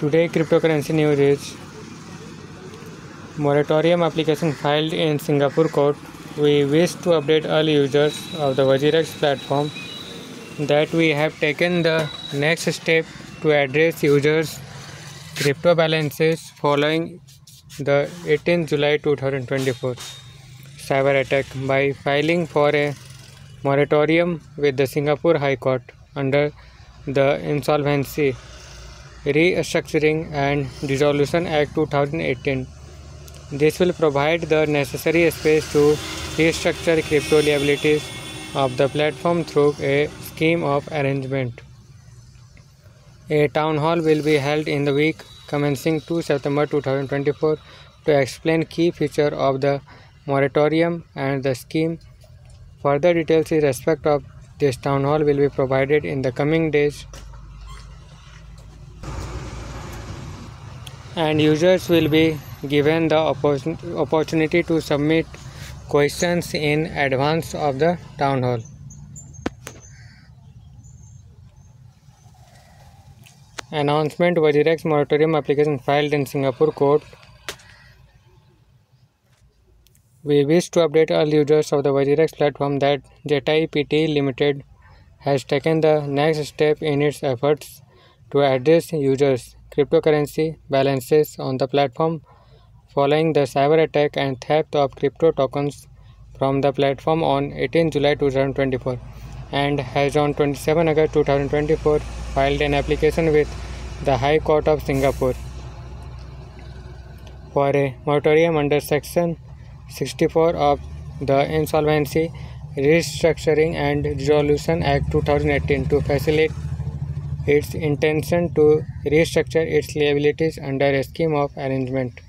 Today cryptocurrency news is moratorium application filed in Singapore court. We wish to update all users of the WazirX platform that we have taken the next step to address users crypto balances following the 18 July 2024 cyber attack by filing for a moratorium with the Singapore High Court under the Insolvency Restructuring and Dissolution Act 2018. This will provide the necessary space to restructure crypto liabilities of the platform through a scheme of arrangement. A town hall will be held in the week commencing 2 September 2024 to explain key features of the moratorium and the scheme. Further details in respect of this town hall will be provided in the coming days. and users will be given the opportunity to submit questions in advance of the town hall. Announcement WazirX moratorium application filed in Singapore court. We wish to update all users of the WazirX platform that Zettai PT Limited has taken the next step in its efforts to address users cryptocurrency balances on the platform following the cyber attack and theft of crypto tokens from the platform on 18 July 2024 and has on 27 August 2024 filed an application with the High Court of Singapore for a moratorium under Section 64 of the Insolvency Restructuring and Resolution Act 2018 to facilitate its intention to restructure its liabilities under a scheme of arrangement.